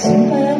情